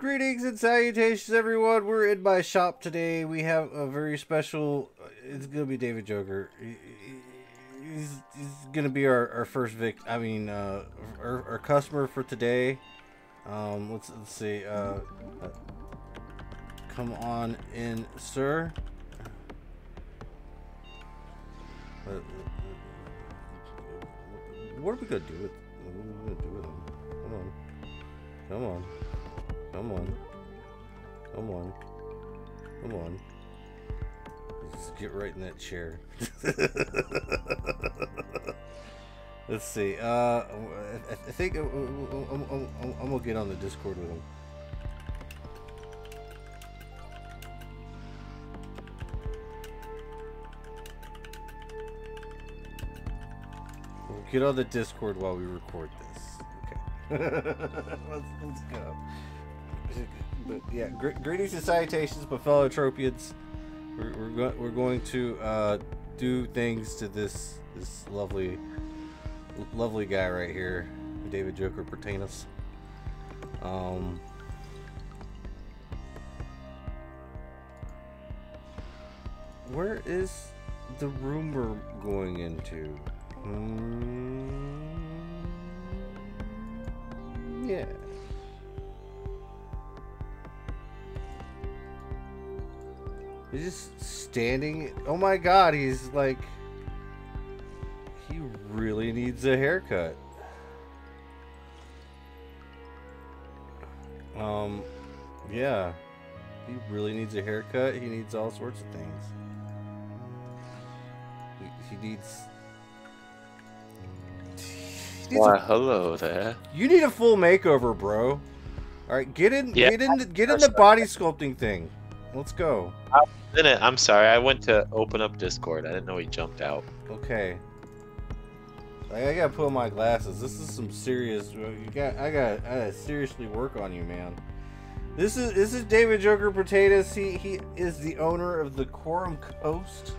Greetings and salutations, everyone. We're in my shop today. We have a very special. It's gonna be David Joker. He's, he's gonna be our, our first vic. I mean, uh, our, our customer for today. Um, let's let's see. Uh, uh, come on in, sir. What are we gonna do with? What are we gonna do with him? Come on. Come on. Come on. Come on. Come on. Just get right in that chair. Let's see. Uh, I, I think I'm, I'm, I'm, I'm, gonna get on the Discord with him. We'll get on the Discord while we record this. Okay. let's, let's go but yeah, gr greetings and salutations, but fellow Tropians. We're we're, go we're going to uh, do things to this this lovely lovely guy right here, David Joker Pertainus. Um. Where is the room we're going into? Hmm. Yeah. He's just standing. Oh my god, he's like. He really needs a haircut. Um, yeah. He really needs a haircut. He needs all sorts of things. He, he needs. He needs Why, a, hello there. You need a full makeover, bro. All right, get in, yeah, get in, get in the body sculpting thing. Let's go. I'm sorry. I went to open up Discord. I didn't know he jumped out. Okay. I gotta put on my glasses. This is some serious. You got. I got. I gotta seriously work on you, man. This is this is David Joker Potatoes. He he is the owner of the Khorum Coast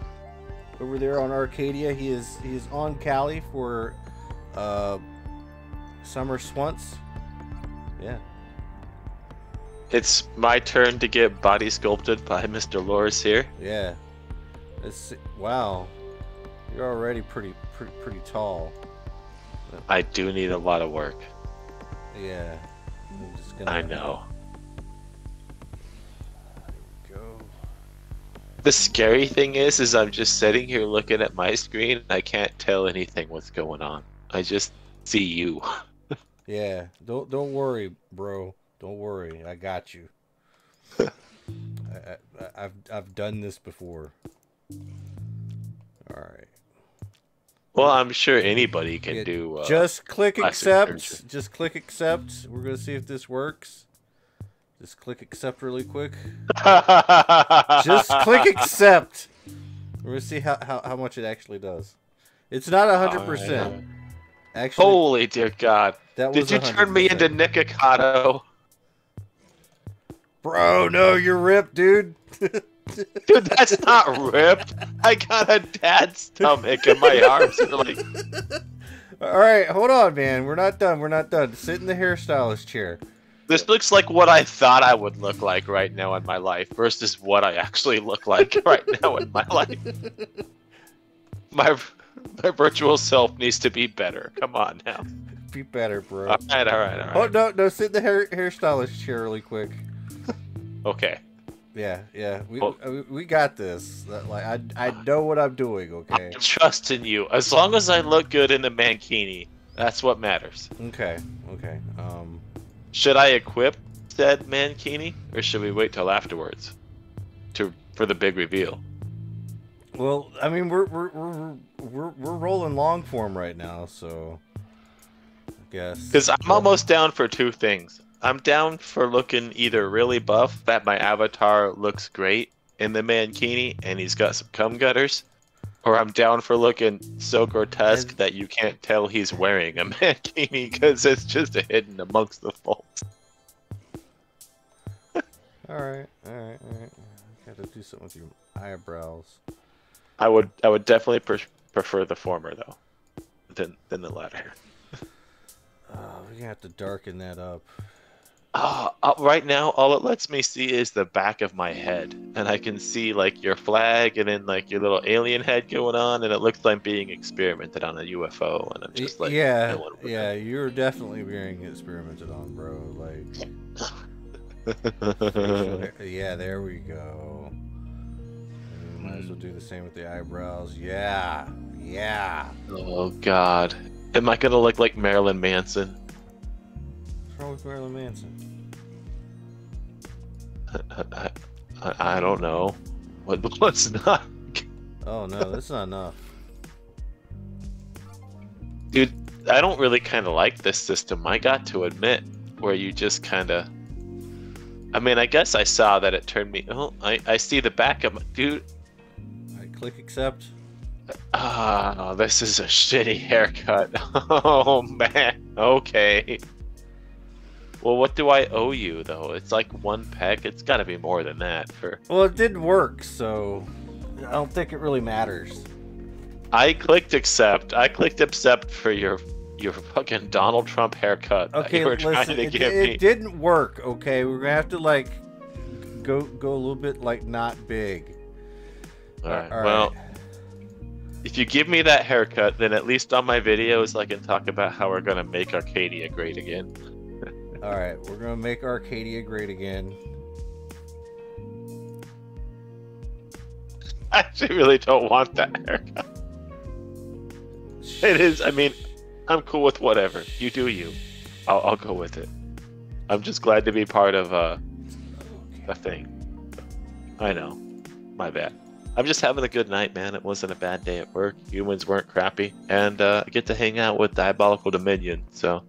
over there on Arcadia. He is he is on Cali for uh summer swunts. Yeah. It's my turn to get body sculpted by Mr. Loris here. Yeah. It's wow. You're already pretty pretty pretty tall. I do need a lot of work. Yeah. Gonna... I know. Go. The scary thing is, is I'm just sitting here looking at my screen. And I can't tell anything what's going on. I just see you. yeah. Don't don't worry, bro. Don't worry, I got you. I, have I've done this before. All right. Well, I'm sure anybody can yeah, do. Uh, just click accept. Surgery. Just click accept. We're gonna see if this works. Just click accept really quick. just click accept. We're gonna see how, how, how much it actually does. It's not hundred percent. Actually, holy dear God! That Did you 100%. turn me into Nikocado? Bro, no, you're ripped, dude. dude, that's not ripped. I got a dad stomach and my arms are like. All right, hold on, man. We're not done. We're not done. Sit in the hairstylist chair. This looks like what I thought I would look like right now in my life versus what I actually look like right now in my life. My my virtual self needs to be better. Come on now. Be better, bro. All right, all right, all right. Oh no, no, sit in the hair hairstylist chair really quick. Okay. Yeah, yeah, we well, we got this. Like I I know what I'm doing. Okay. I trust in you. As long as I look good in the mankini, that's what matters. Okay. Okay. Um. Should I equip said mankini, or should we wait till afterwards, to for the big reveal? Well, I mean, we're we're we're we're, we're rolling long form right now, so. I guess. Because I'm almost down for two things. I'm down for looking either really buff, that my avatar looks great in the mankini and he's got some cum gutters, or I'm down for looking so grotesque that you can't tell he's wearing a mankini because it's just hidden amongst the folds. alright, alright, alright. Gotta do something with your eyebrows. I would, I would definitely pre prefer the former though, than than the latter. Uh, we're gonna have to darken that up. Uh, uh, right now, all it lets me see is the back of my head, and I can see like your flag and then like your little alien head going on, and it looks like i'm being experimented on a UFO, and I'm just like, yeah, no yeah, you're definitely being experimented on, bro. Like, know. facial hair- yeah, there we go. We might as well do the same with the eyebrows. Yeah, yeah. oh God, am I gonna look like Marilyn Manson? Wrong with Marilyn Manson? I, I, I don't know. What what's not? Oh no, that's not enough. Dude, I don't really kind of like this system. I got to admit, where you just kind of. I mean, I guess I saw that it turned me. Oh, I, I see the back of my dude. I click accept. Ah, this is a shitty haircut. Oh man. Okay. Well, what do I owe you though? It's like one peck. It's got to be more than that for. Well, it didn't work, so I don't think it really matters. I clicked accept. I clicked accept for your your fucking Donald Trump haircut that Okay, you were trying listen, to it, give it didn't work. Okay, we're gonna have to like go go a little bit like not big. All right. All well, if you give me that haircut, then at least on my videos I can talk about how we're gonna make Arcadia great again. All right, we're gonna make Arcadia great again. I actually really don't want that haircut. It is. I mean, I'm cool with whatever. You do you. I'll, I'll go with it. I'm just glad to be part of uh, a thing. I know. My bad. I'm just having a good night, man. It wasn't a bad day at work. Humans weren't crappy, and uh, I get to hang out with Diabolical Dominion, so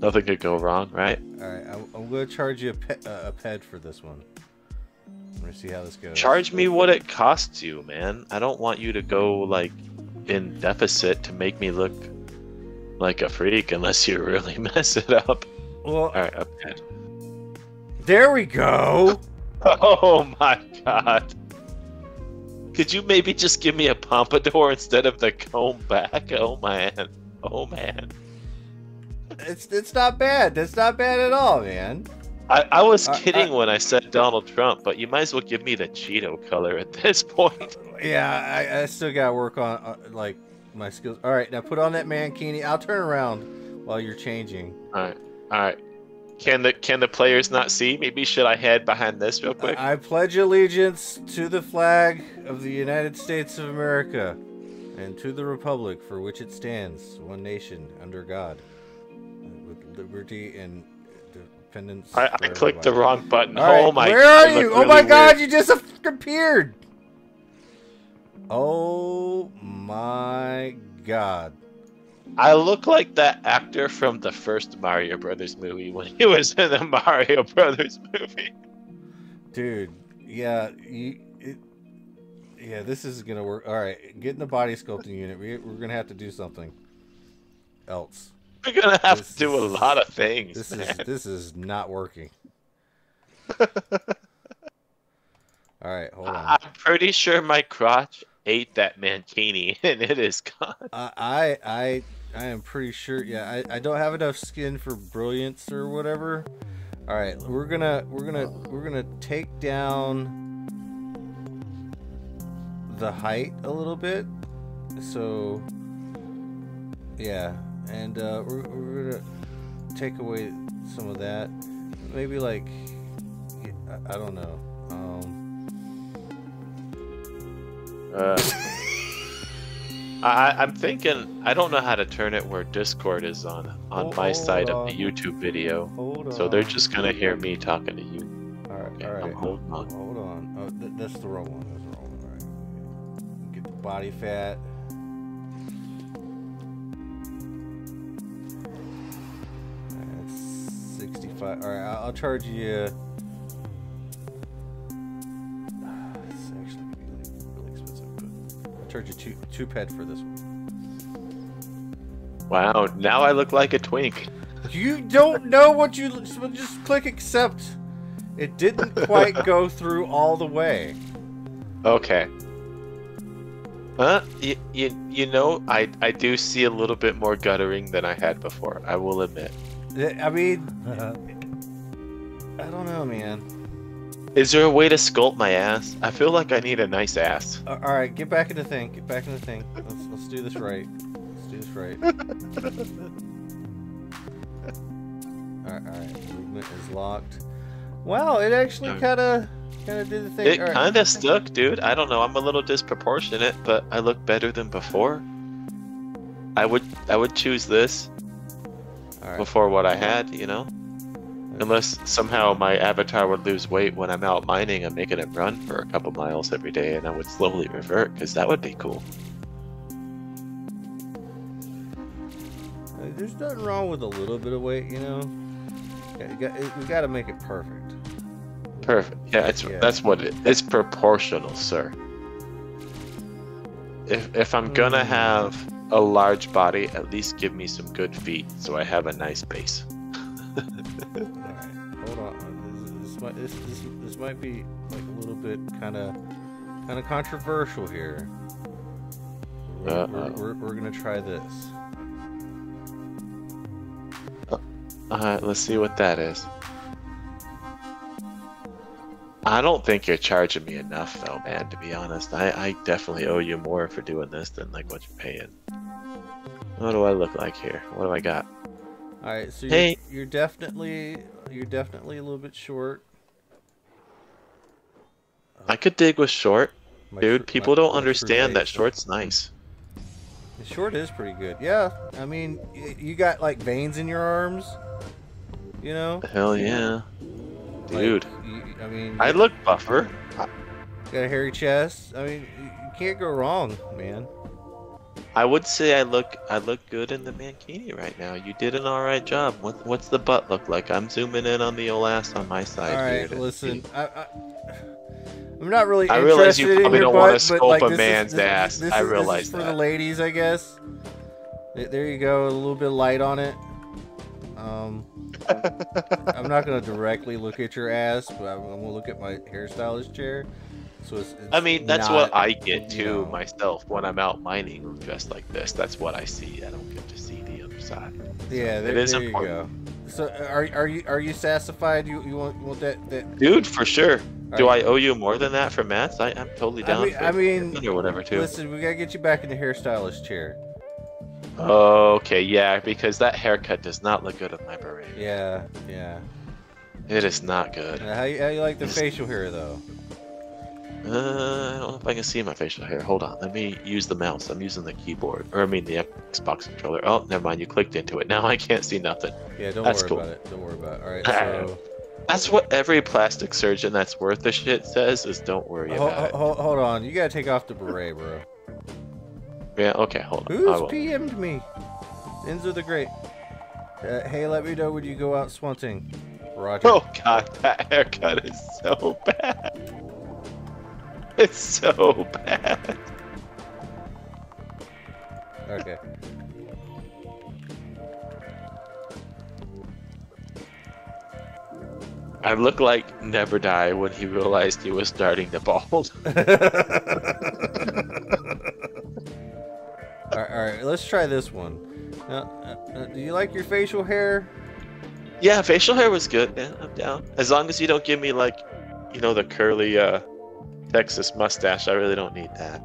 nothing could go wrong, right? All right, I'm, I'm gonna charge you a, pe- uh, a ped for this one. I'm gonna see how this goes. Charge me what it costs you, man. I don't want you to go like in deficit to make me look like a freak unless you really mess it up. Well, All right, up ahead. there we go. Oh my god. Could you maybe just give me a pompadour instead of the comb back? Oh man. Oh man. It's it's not bad. That's not bad at all, man. I, I was I- kidding when I said Donald Trump, but you might as well give me the Cheeto color at this point. Yeah, I, I still gotta work on uh, like my skills. All right, now put on that mankini. I'll turn around while you're changing. Alright. Alright. Can the can the players not see? Maybe should I head behind this real quick? I pledge allegiance to the flag of the United States of America and to the republic for which it stands, one nation under God, liberty and independence. I, I clicked the wrong button. All right, oh my where are you? Oh really my God! weird. You just appeared. Oh my God! I look like that actor from the first Mario Brothers movie when he was in the Mario Brothers movie. Dude, yeah, you, it, yeah, this is gonna work. All right, get in the body sculpting unit. We, we're gonna have to do something else. We're gonna have This to do a lot of things. This is this is not working. All right, hold on. I'm pretty sure my crotch ate that mankini and it is gone. I I I, I am pretty sure. Yeah, I, I don't have enough skin for brilliance or whatever. All right, we're gonna we're gonna we're gonna take down the height a little bit. So yeah, and uh, we're we're gonna take away some of that. Maybe like I, I don't know. Um, Uh, I, I'm thinking I don't know how to turn it where Discord is on on Hold- my side of the. YouTube video, hold on. so they're just gonna hear me talking to you. all right. Okay, All I'm holding on. Hold on. Oh, th- that's the wrong one. That's the wrong one. All right. Get the body fat. 65. All right. I'll, charge you. Ah, it's actually gonna be like really expensive, but I'll charge you two two ped for this one. Wow, now I look like a twink. You don't know what you so just click accept. It didn't quite go through all the way. Okay. Huh? You, you, you know, I, I do see a little bit more guttering than I had before. I will admit. I mean, I don't know, man. Is there a way to sculpt my ass? I feel like I need a nice ass. All right, get back in the thing. Get back in the thing. Let's let's do this right. Let's do this right. all right, all right. Movement is locked. Wow, it actually kind of kind of did the thing. It right. kind of stuck, dude. I don't know. I'm a little disproportionate, but I look better than before. I would I would choose this right. before what I had, you know? Unless somehow my avatar would lose weight when I'm out mining and making it run for a couple miles every day, and I would slowly revert, because that would be cool. There's nothing wrong with a little bit of weight, you know. You got, we got to make it perfect. Perfect. Yeah, it's Yeah. that's what it. It's proportional, sir. If if I'm gonna have a large body, at least give me some good feet, so I have a nice base. All right, hold on. This, this might this, this this might be like a little bit kind of kind of controversial here. We're, we're, Uh-oh. we're, we're gonna try this. Alright, let's see what that is. I don't think you're charging me enough, though, man. To be honest, I, I definitely owe you more for doing this than like what you're paying. What do I look like here? What do I got? All right, so Hey. you're, you're definitely you're definitely a little bit short. I could dig with short, My dude. People my- don't my understand that short's nice. The short is pretty good. Yeah, I mean, you got like veins in your arms. You know, Hell yeah, Like, dude. You, I mean, I look buffer. got a hairy chest. I mean, you, can't go wrong, man. I would say I look I look good in the mankini right now. You did an all right job. What what's the butt look like? I'm zooming in on the old ass on my side All here. listen, see. I, I, I'm not really I realize you probably don't butt, but, sculpt like, a this is- man's this- ass. This I is, this is realize for that. the ladies, I guess. There you go, a little bit light on it. Um, I'm not gonna directly look at your ass, but I'm, I'm gonna look at my hairstylist chair. So it's, it's I mean, that's not, what I get you know. myself when I'm out mining dressed like this. That's what I see. I don't get to see the other side. Yeah, there, it is there you important. go. So uh, are are you are you sassified? You you want you want that that? Dude, for sure. Do. I owe you more than that for mats? I, I'm totally I down mean, for I mean, or whatever too. listen, we gotta get you back in the hairstylist chair. Okay, yeah, because that haircut does not look good on my beret. Yeah, yeah. It is not good. How you, how you like the It's- facial hair though? Uh, I don't know if I can see my facial hair. Hold on, let me use the mouse. I'm using the keyboard, or I mean the Xbox controller. Oh, never mind. You clicked into it. Now I can't see nothing. Yeah, don't That's worry cool. about it. Don't worry about it. All right, so That's what every plastic surgeon that's worth a shit says is don't worry about it. hold, hold on. You gotta take off the beret, bro. Yeah, okay, hold on. Who's. PM'd me? Enzo the Great. Uh, hey, let me know when you go out swunting. Roger. Oh god, that haircut is so bad. It's so bad. Okay. I look like Never Die when he realized he was starting to bald. all right, all right, let's try this one. Now, uh, uh, do you like your facial hair? Yeah, facial hair was good, man. I'm down. As long as you don't give me like, you know, the curly uh Texas mustache. I really don't need that.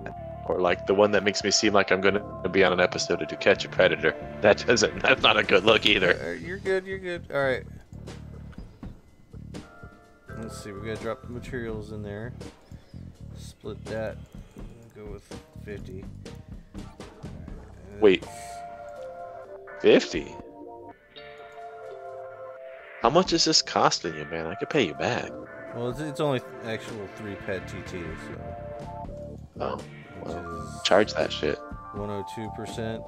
Or like the one that makes me seem like I'm gonna be on an episode of To Catch a Predator. That doesn't. That's not a good look either. Uh, you're good. You're good. All right. Let's see. We gotta drop the materials in there. Split that. Go with 50. Wait. Fifty. How much is this costing you, man? I could pay you back. Well, it's, it's only actual three ped TT, so Oh, is charge that shit. 102 percent.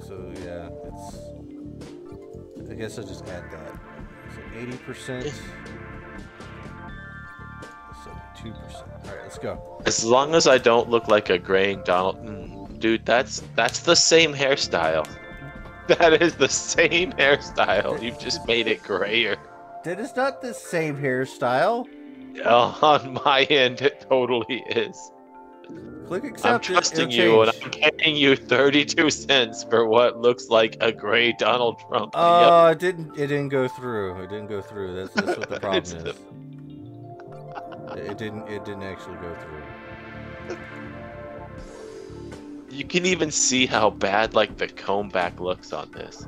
So yeah, it's. I guess I'll just add that. So 80 percent. Two percent. All right, let's go. As long as I don't look like a graying Donald, mm, dude, that's that's the same hairstyle. That is the same hairstyle. You've just made it grayer. That is not the same hairstyle. Oh, on my end, it totally is. Click accept. I'm trusting you, and. I'm paying you 32 cents for what looks like a gray Donald Trump. Oh, it didn't. It didn't go through. It didn't go through. That's, that's what the problem is. the- It didn't. It didn't actually go through. You can even see how bad like the comb back looks on this.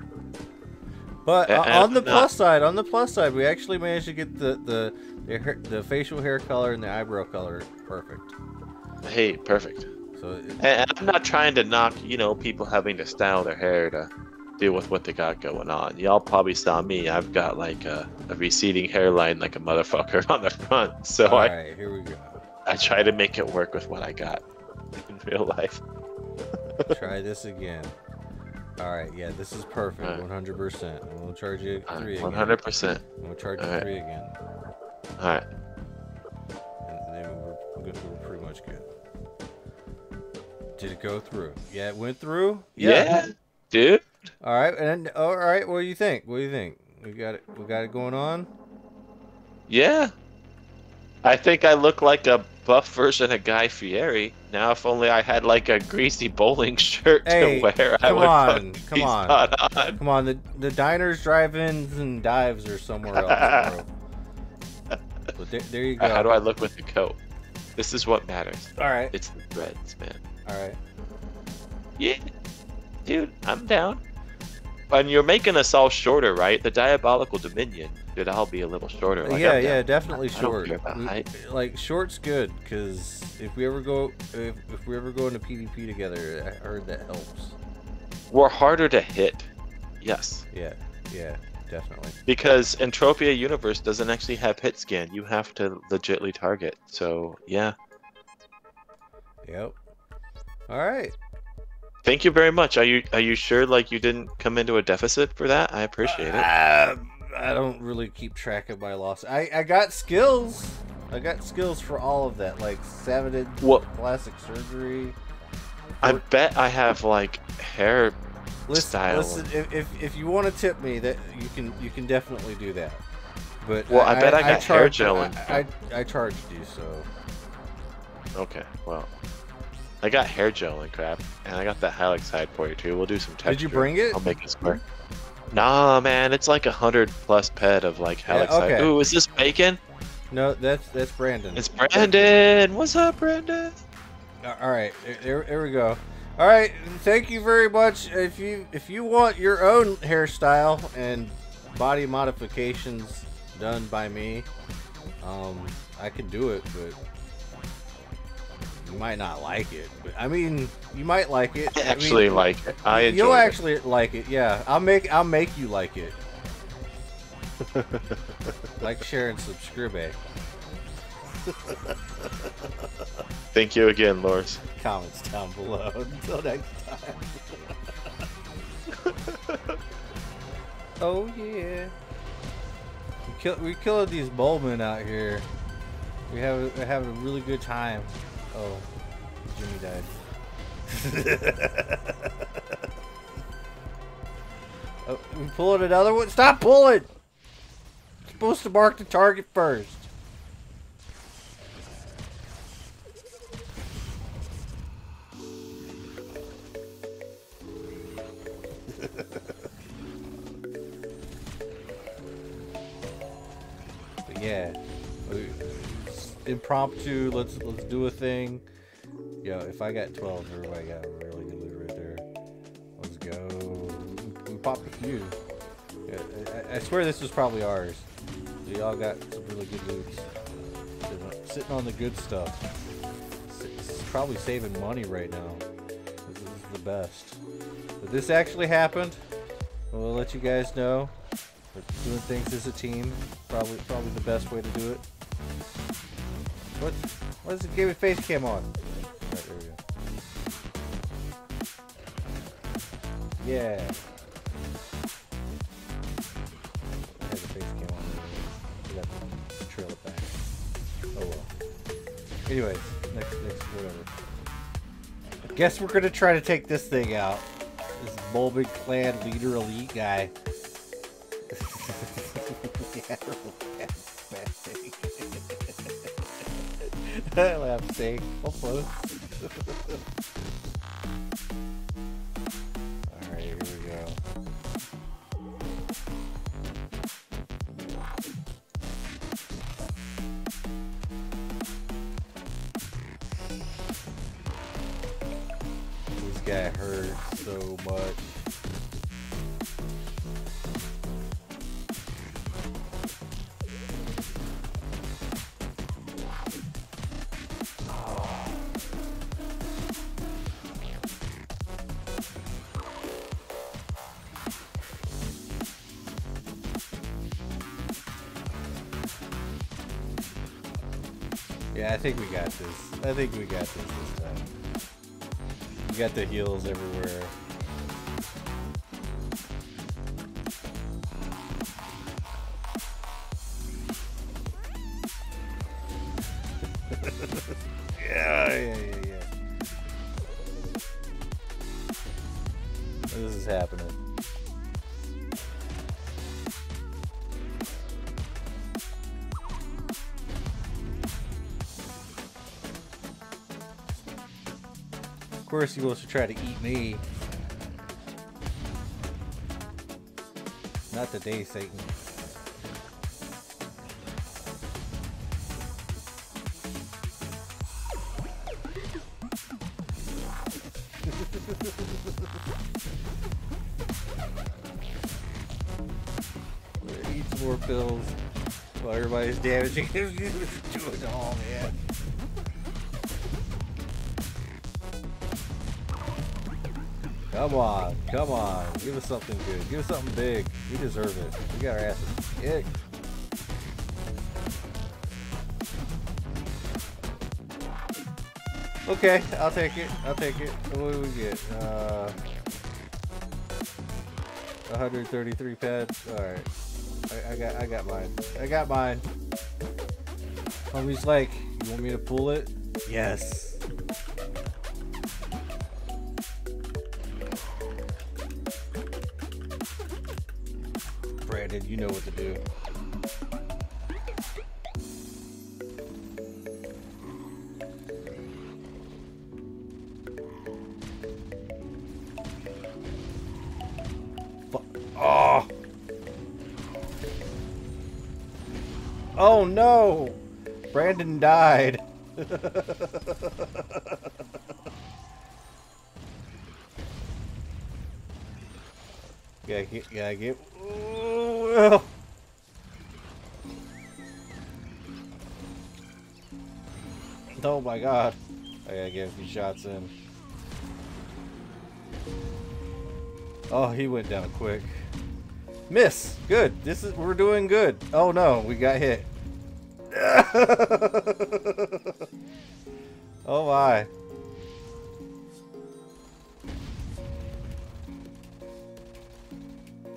But uh, on the uh, plus side, on the plus side, we actually managed to get the the the, hair, the facial hair color and the eyebrow color perfect. Hey, perfect. So it, And and I'm not trying to knock, you know, people having to style their hair to deal with what they got going on. Y'all probably saw me. I've got like a, a receding hairline like a motherfucker on the front. So all I, right, here we go. I try to make it work with what I got in real life. Try this again. All right, yeah, this is perfect, Alright. 100. percent I'm gonna charge you three again. hundred percent. I'm gonna charge you Alright. three again, All right. and then we're, we're, good, we're pretty much good. Did it go through? Yeah, it went through. Yeah. dude. All right, and all right. What do you think? What do you think? We got it. We got it going on. Yeah. I think I look like a buff version of Guy Fieri. Now, if only I had like a greasy bowling shirt Hey, to wear, I come would on, put come on. on. Come on, the the diners, drive-ins, and dives are somewhere else, bro. But there, there you go. How do I look with the coat? This is what matters. All right, It's the threads, man. all right. Yeah, dude, I'm down. And you're making us all shorter, right? The Diabolical Dominion should all be a little shorter. Like, yeah, I'm yeah, down. definitely I short. We- Like short's good because if we ever go, if, if we ever go into PvP together, I heard that helps. We're harder to hit. Yes. Yeah, yeah, definitely. Because Entropia Universe doesn't actually have hit scan. You have to legitly target. So, yeah. Yep. All right. Thank you very much. Are you are you sure like you didn't come into a deficit for that? I appreciate it. Uh, I don't really keep track of my loss. I I got skills. I got skills for all of that, like Well, plastic surgery. I bet I have like hair Listen, style. listen if, if, if you want to tip me, that you can you can definitely do that. But Well, I bet I got hair charged- gel I, I, I charged you, so Okay, well. I got hair gel and crap, and I got that Hilux hide for you too. We'll do some texture. did you bring it? I'll make it square. Nah, man, it's like a hundred plus pet of like Yeah, Hilux hide. okay. Ooh, is this bacon? No, that's that's Brandon. It's Brandon. What's up, Brandon? All right, there, there we go. All right, thank you very much. If you if you want your own hairstyle and body modifications done by me, um, I can do it, but you might not like it. But I mean, you might like it. I I mean, actually like it. I enjoy You'll it. actually like it. Yeah, I'll make I'll make you like it. like, share, and subscribe. Thank you again, Lors. Comments down below. Until next time. oh yeah. We kill we killed these bowmen out here. We have we're having a really good time. Oh, Jimmy died. oh, we pulling another one. Stop pulling. You're supposed to mark the target first. Yeah, impromptu. Let's let's do a thing. Yo, if I got 12, everybody got really good loot right there. Let's go. We popped a few. Yeah, I, I swear this was probably ours. We all got some really good loot. Sitting on- the good stuff. It's probably saving money right now. This is the best. But this actually happened. We'll let you guys know. Doing things as a team, probably probably the best way to do it. What? What is the game with face cam on? Right, there we go. Yeah. I had the face cam on. We got trail it back. Oh well. Anyways, next next whatever. I guess we're gonna try to take this thing out. This Bulbig Clan leader elite guy. yeah, bad, bad thing. I laugh, think we got this. I think we got this this time. We got the heels everywhere. Course, he wants to try to eat me. Not today, Satan. Eat some more pills while everybody's damaging him. doing it all, man. Come on, come on. Give us something good. Give us something big. We deserve it. We got our asses kicked. Okay, I'll take it. I'll take it. What do we get? Uh, 133 pads. All right. I, I got. I got mine. I got mine. Homie's like, you want me to pull it? Yes. Know what to do. Oh! Oh no! Brandon died. gotta get, gotta get. Ooh. Oh my god. I gotta get a few shots in. Oh, he went down quick. Miss! Good. This is we're doing good. Oh no, we got hit. oh my.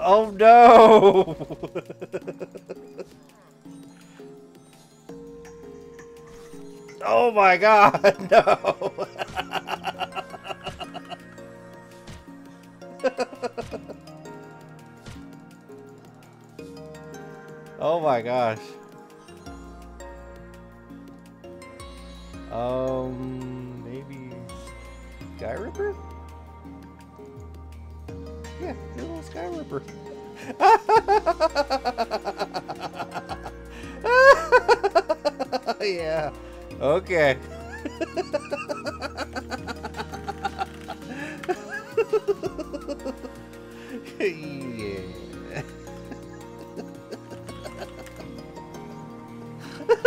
Oh no! oh my god, no! oh my gosh. Um, maybe Sky Ripper? Your Sky Ripper. yeah. Okay. yeah.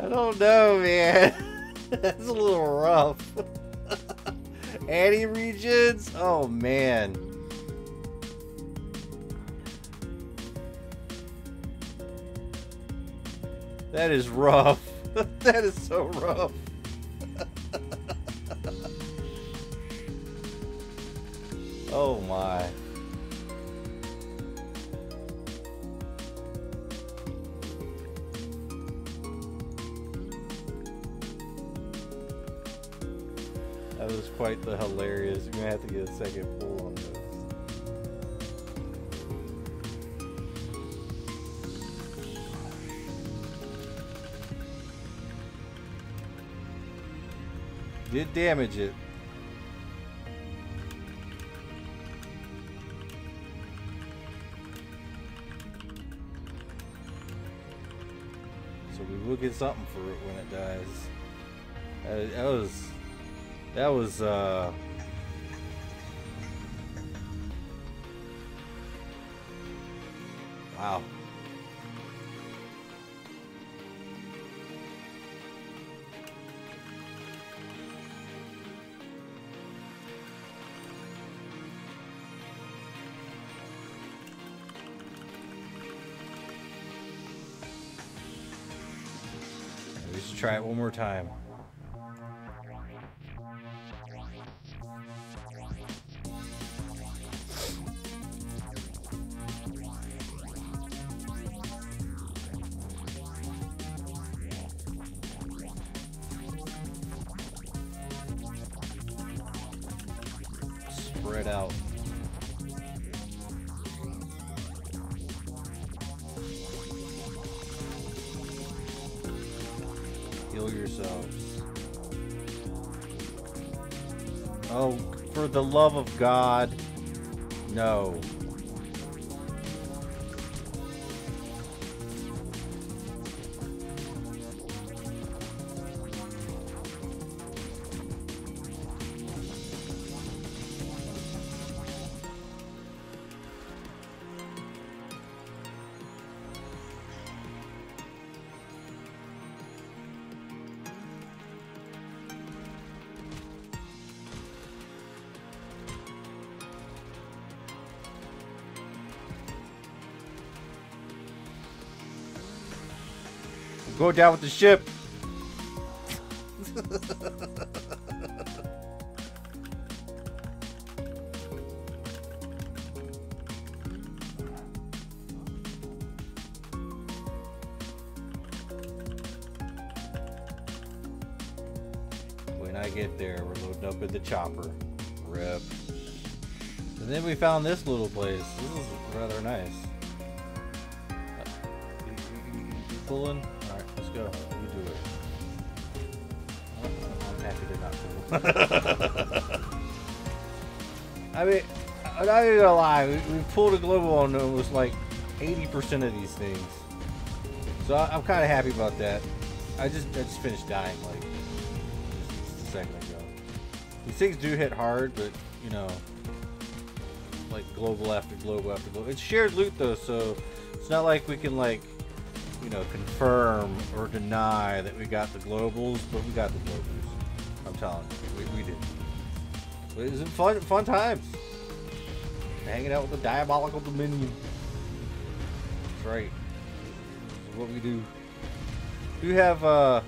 I don't know, man. That's a little rough. Anti regions? Oh man. That is rough. that is so rough. oh my. quite the hilarious. You're gonna have to get a second pull on this. Did damage it. So we will get something for it when it dies. That was that was, uh... Wow. Try it one more time. Love of God, no. Go down with the ship. when I get there, we're loading up at the chopper. Rip. And then we found this little place. This is rather nice. Gonna lie. We, we pulled a global on almost like 80% of these things. So I, I'm kind of happy about that. I just I just finished dying like just a second ago. These things do hit hard, but you know, like global after global after global. It's shared loot though, so it's not like we can like you know confirm or deny that we got the globals, but we got the globals. I'm telling you, we, we did. But it was fun fun times. Hanging out with the diabolical dominion. That's right. This is what we do. We have uh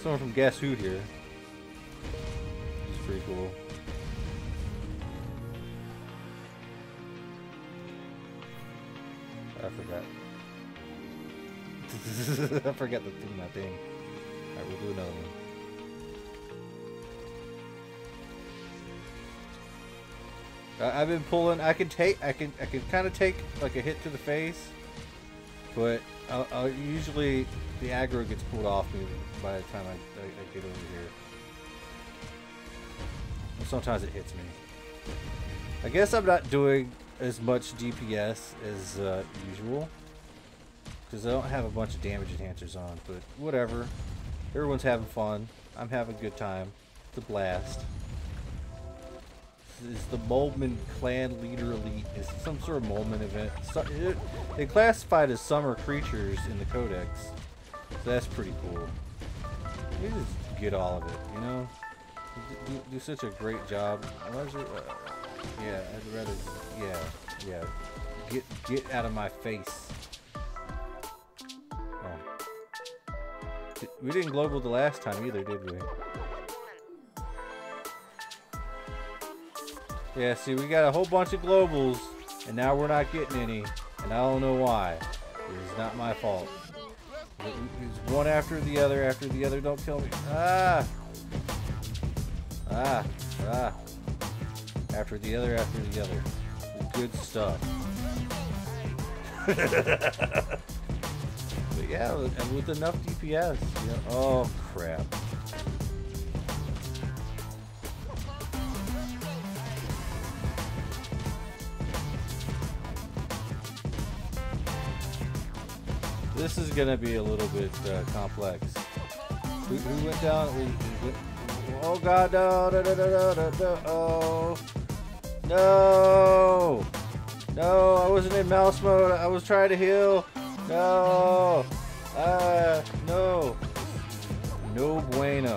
someone from Guess Who here. Which is pretty cool. I forgot. I forgot to do my thing. Alright, we'll do another one. I've been pulling. I can take. I can. I can kind of take like a hit to the face, but I'll, I'll usually the aggro gets pulled off me by the time I, I, I get over here. Sometimes it hits me. I guess I'm not doing as much DPS as uh, usual because I don't have a bunch of damage enhancers on. But whatever. Everyone's having fun. I'm having a good time. It's a blast is the Mulmun Clan Leader Elite. It's some sort of Mulmun event. So, it, they classified as summer creatures in the Codex. So that's pretty cool. You just get all of it, you know? Do, do such a great job. Uh, yeah, I'd rather, yeah, yeah. Get, get out of my face. Oh. We didn't global the last time either, did we? Yeah, see, we got a whole bunch of globals, and now we're not getting any, and I don't know why. It's not my fault. It's one after the other after the other. Don't kill me. Ah! Ah! Ah! After the other after the other. Good stuff. but yeah, and with enough DPS. Oh, crap. This is gonna be a little bit uh, complex. Who, who went down? Who- who went- Oh god, no, no, no, no, no, no, oh. No! No, I wasn't in mouse mode. I was trying to heal. No! Ah, no. No bueno.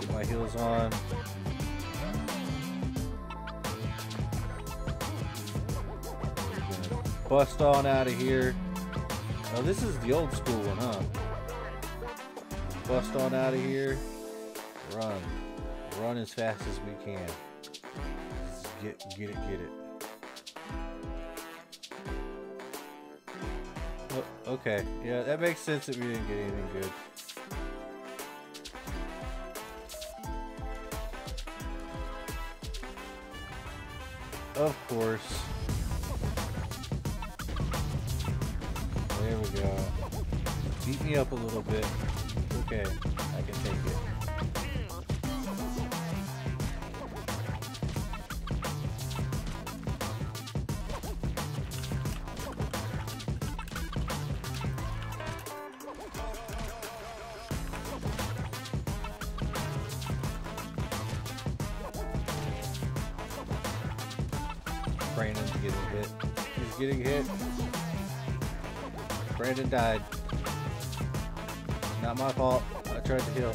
Get my heals on. Bust on out of here. Oh, this is the old school one, huh? Bust on out of here. Run. Run as fast as we can. Get, get it, get it. Oh, okay, yeah, that makes sense that we didn't get anything good. Of course. There we go. Beat me up a little bit. Okay, I can take it. Brandon's getting hit. He's getting hit. Brandon died. Not my fault. I tried to heal.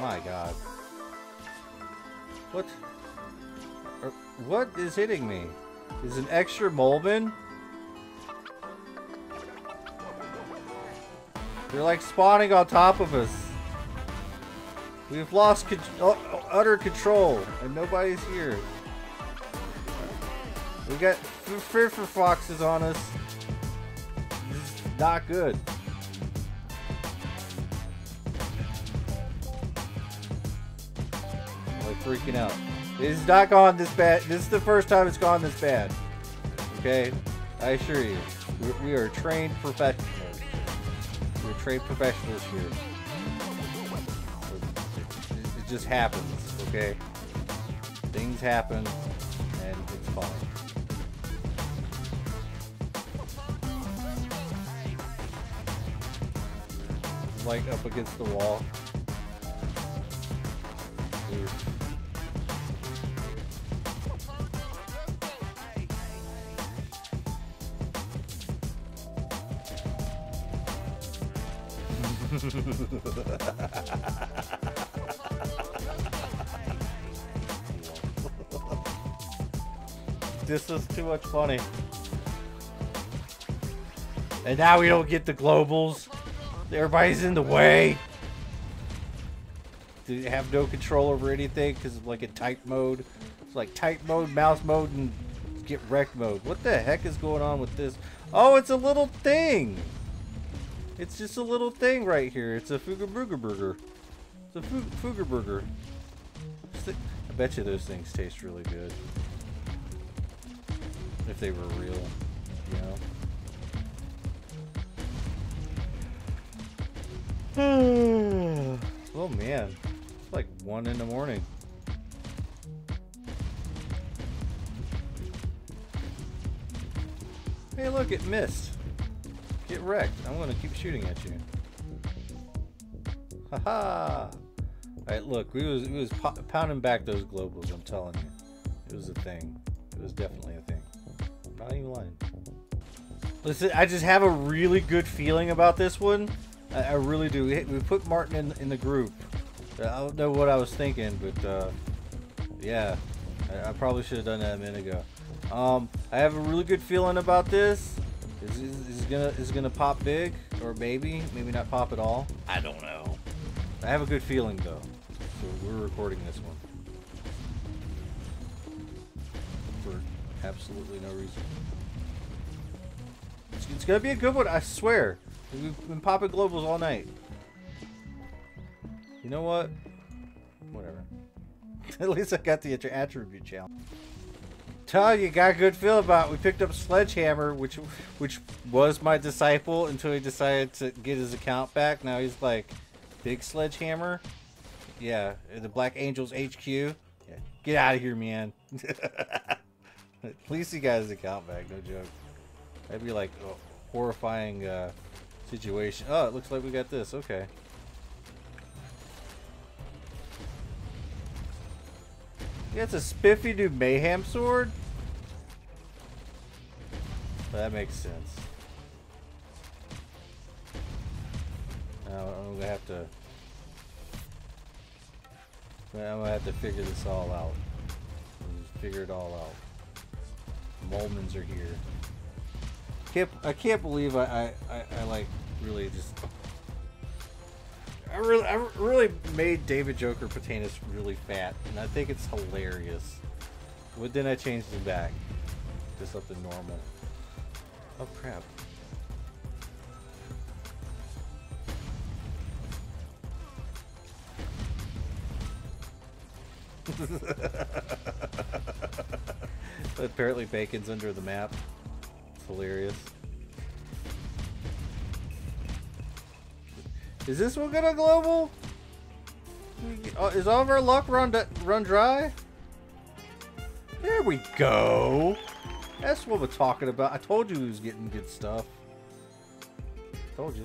My god. What? Er, What is hitting me? Is an extra Mulmun? They're like spawning on top of us. We've lost con- uh, utter control, and nobody's here. We got Fear for Foxes on us. Not good. Like freaking out. It's not gone this bad. This is the first time it's gone this bad. Okay? I assure you. We, we are trained professionals. We're trained professionals here. It, it just happens, okay? Things happen, and it's fine. Like up against the wall. This is too much funny. And now we don't get the globals. Everybody's in the way. Do you have no control over anything because of like a type mode? It's like type mode, mouse mode, and get wrecked mode. What the heck is going on with this? Oh, it's a little thing. It's just a little thing right here. It's a Fugger Burger. It's a Fu- Fugger Burger. I bet you those things taste really good. If they were real, you know? Hmm. oh man. It's like one in the morning. Hey look, it missed. Get wrecked. I'm gonna keep shooting at you. Haha! Alright, look, we was we was pounding back those globals, I'm telling you. It was a thing. It was definitely a thing. I'm not even lying. Listen, I just have a really good feeling about this one. I, I really do. We, we put Martin in, in the group. I don't know what I was thinking, but uh, yeah, I, I probably should have done that a minute ago. Um, I have a really good feeling about this. Is, is, is gonna is gonna pop big or maybe maybe not pop at all? I don't know. I have a good feeling though. So we're recording this one for absolutely no reason. It's, it's gonna be a good one, I swear. We've been popping globals all night. You know what? Whatever. At least I got the attr- attribute challenge. Tell you, got a good feel about. it. We picked up Sledgehammer, which which was my disciple until he decided to get his account back. Now he's like Big Sledgehammer. Yeah, the Black Angels HQ. Yeah, Get out of here, man. At least he got his account back, no joke. That'd be like a horrifying uh, situation. Oh, it looks like we got this. Okay. It's a spiffy new mayhem sword? That makes sense. Now I'm gonna have to. I'm gonna have to figure this all out. Figure it all out. Mulmuns are here. Can't, I can't believe I, I, I, I like really just. I really, I really made David Joker Patanis really fat, and I think it's hilarious. But then I changed him back to something normal. Oh crap. Apparently bacon's under the map. Hilarious. Is this one gonna global? Uh, is all of our luck run run dry? There we go. That's what we're talking about. I told you he was getting good stuff. Told you.